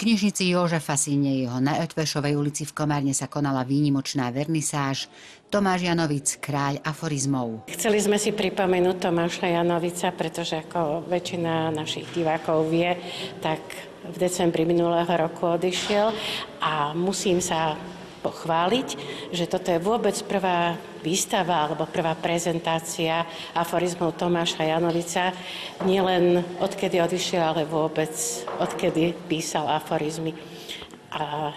knižnici Jožefa Sinejeho na Etvešovej ulici v Komárne sa konala výnimočná vernisáž Tomáš Janovic, kráľ aforizmov. Chceli sme si pripomenúť Tomáša Janovica, pretože ako väčšina našich divákov vie, tak v decembri minulého roku odišiel a musím sa pochváliť, že toto je vôbec prvá výstava alebo prvá prezentácia aforizmov Tomáša Janovica, nielen odkedy odišiel, ale vôbec odkedy písal aforizmy. A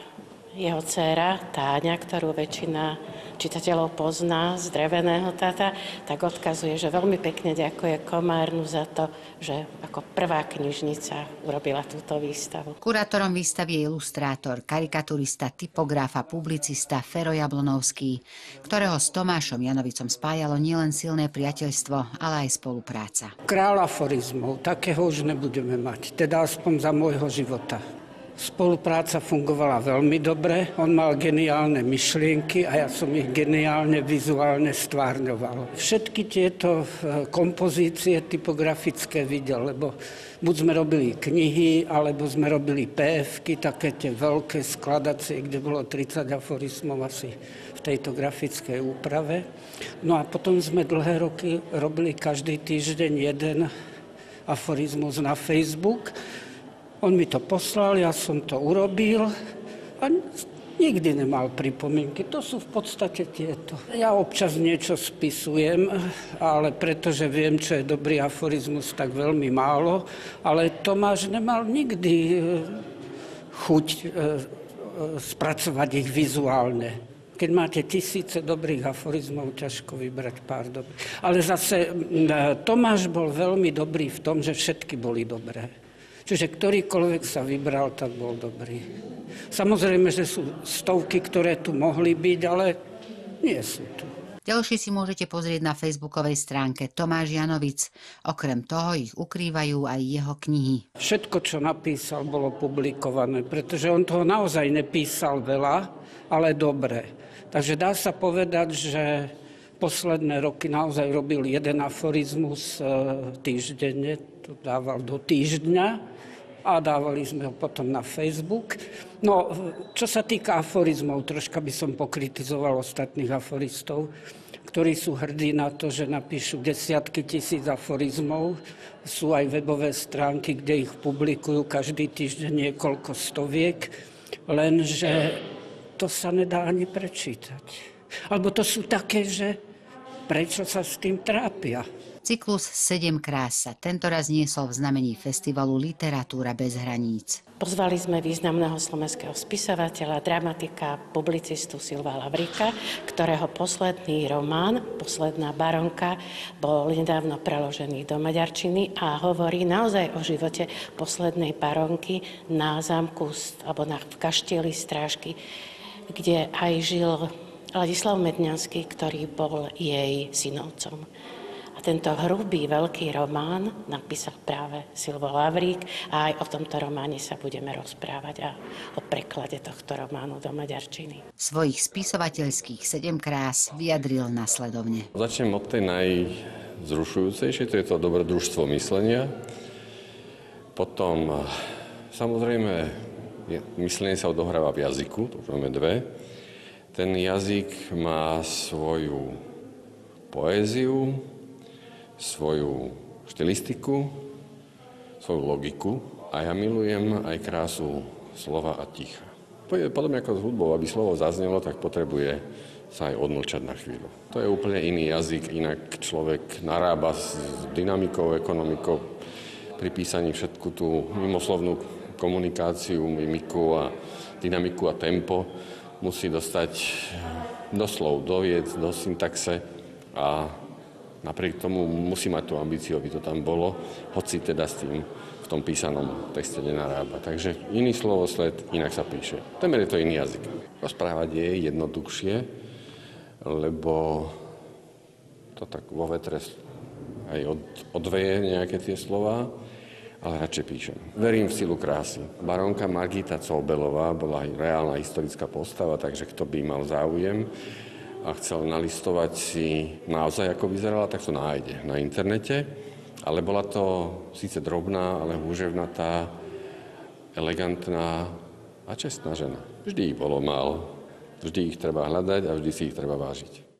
jeho dcéra Táňa, ktorú väčšina čitateľov pozná z dreveného tata, tak odkazuje, že veľmi pekne ďakuje Komárnu za to, že ako prvá knižnica urobila túto výstavu. Kurátorom výstavy je ilustrátor, karikaturista, typograf a publicista Fero Jablonovský, ktorého s Tomášom Janovicom spájalo nielen silné priateľstvo, ale aj spolupráca. Kráľ aforizmov, takého už nebudeme mať, teda aspoň za môjho života. Spolupráca fungovala veľmi dobre, on mal geniálne myšlienky a ja som ich geniálne vizuálne stvárňoval. Všetky tieto e, kompozície typografické videl, lebo buď sme robili knihy, alebo sme robili PFky, také tie veľké skladacie, kde bolo 30 aforizmov asi v tejto grafickej úprave. No a potom sme dlhé roky robili každý týždeň jeden aforizmus na Facebook on mi to poslal, ja som to urobil a nikdy nemal pripomienky. To sú v podstate tieto. Ja občas niečo spisujem, ale pretože viem, čo je dobrý aforizmus, tak veľmi málo. Ale Tomáš nemal nikdy e, chuť e, e, spracovať ich vizuálne. Keď máte tisíce dobrých aforizmov, ťažko vybrať pár dobrých. Ale zase Tomáš bol veľmi dobrý v tom, že všetky boli dobré. Čiže ktorýkoľvek sa vybral, tak bol dobrý. Samozrejme, že sú stovky, ktoré tu mohli byť, ale nie sú tu. Ďalšie si môžete pozrieť na facebookovej stránke Tomáš Janovic. Okrem toho ich ukrývajú aj jeho knihy. Všetko, čo napísal, bolo publikované, pretože on toho naozaj nepísal veľa, ale dobre. Takže dá sa povedať, že posledné roky naozaj robil jeden aforizmus e, týždenne, to dával do týždňa a dávali sme ho potom na Facebook. No, čo sa týka aforizmov, troška by som pokritizoval ostatných aforistov, ktorí sú hrdí na to, že napíšu desiatky tisíc aforizmov. Sú aj webové stránky, kde ich publikujú každý týždeň niekoľko stoviek, lenže to sa nedá ani prečítať. Alebo to sú také, že prečo sa s tým trápia. Cyklus 7 krás sa tentoraz niesol v znamení festivalu Literatúra bez hraníc. Pozvali sme významného slovenského spisovateľa, dramatika, publicistu Silva Lavrika, ktorého posledný román, Posledná baronka, bol nedávno preložený do maďarčiny a hovorí naozaj o živote poslednej baronky na zámku alebo na, v kaštieli Strážky, kde aj žil Ladislav Medňanský, ktorý bol jej synovcom tento hrubý veľký román napísal práve Silvo Lavrík a aj o tomto románe sa budeme rozprávať a o preklade tohto románu do maďarčiny. Svojich spisovateľských sedem krás vyjadril nasledovne. Začnem od tej najzrušujúcejšej, to je to dobrodružstvo myslenia. Potom samozrejme myslenie sa odohráva v jazyku, to máme dve. Ten jazyk má svoju poéziu, svoju štilistiku, svoju logiku a ja milujem aj krásu slova a ticha. Podobne ako s hudbou, aby slovo zaznelo, tak potrebuje sa aj odmlčať na chvíľu. To je úplne iný jazyk, inak človek narába s dynamikou, ekonomikou, pri písaní všetku tú mimoslovnú komunikáciu, mimiku a dynamiku a tempo musí dostať do slov, do vied, do syntaxe a Napriek tomu musí mať tú ambíciu, aby to tam bolo, hoci teda s tým v tom písanom texte nenarába. Takže iný slovosled, inak sa píše. Temer je to iný jazyk. Rozprávať je jednoduchšie, lebo to tak vo vetre aj od, odveje nejaké tie slova, ale radšej píšem. Verím v silu krásy. Baronka Margita Colbelová bola aj reálna historická postava, takže kto by mal záujem, a chcel nalistovať si naozaj, ako vyzerala, tak to nájde na internete. Ale bola to síce drobná, ale húževnatá elegantná a čestná žena. Vždy ich bolo málo. Vždy ich treba hľadať a vždy si ich treba vážiť.